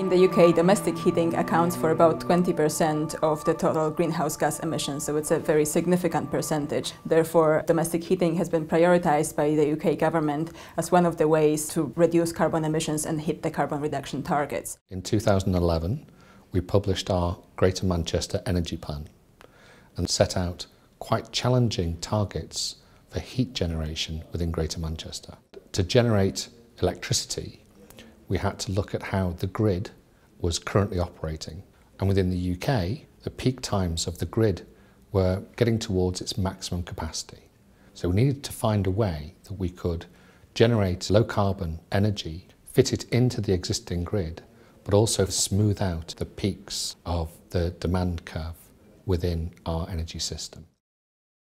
In the UK, domestic heating accounts for about 20% of the total greenhouse gas emissions, so it's a very significant percentage. Therefore, domestic heating has been prioritised by the UK government as one of the ways to reduce carbon emissions and hit the carbon reduction targets. In 2011, we published our Greater Manchester Energy Plan and set out quite challenging targets for heat generation within Greater Manchester. To generate electricity, we had to look at how the grid was currently operating. And within the UK, the peak times of the grid were getting towards its maximum capacity. So we needed to find a way that we could generate low carbon energy, fit it into the existing grid, but also smooth out the peaks of the demand curve within our energy system.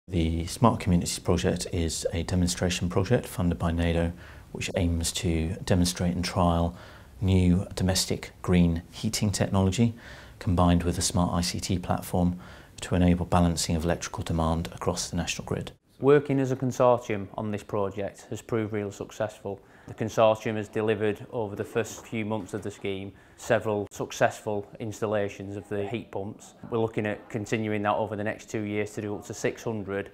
The Smart Communities project is a demonstration project funded by NEDO which aims to demonstrate and trial new domestic green heating technology combined with a smart ICT platform to enable balancing of electrical demand across the national grid. Working as a consortium on this project has proved real successful. The consortium has delivered over the first few months of the scheme several successful installations of the heat pumps. We're looking at continuing that over the next two years to do up to 600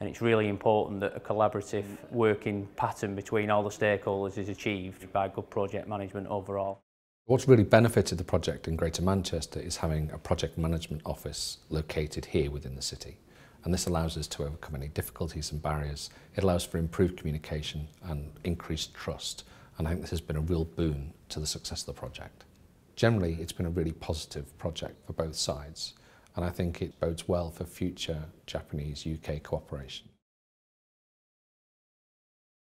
and it's really important that a collaborative working pattern between all the stakeholders is achieved by good project management overall. What's really benefited the project in Greater Manchester is having a project management office located here within the city. And this allows us to overcome any difficulties and barriers. It allows for improved communication and increased trust. And I think this has been a real boon to the success of the project. Generally, it's been a really positive project for both sides. And I think it bodes well for future Japanese-UK cooperation.